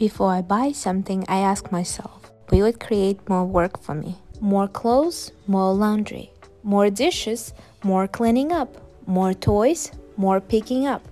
Before I buy something, I ask myself, will it create more work for me? More clothes, more laundry. More dishes, more cleaning up. More toys, more picking up.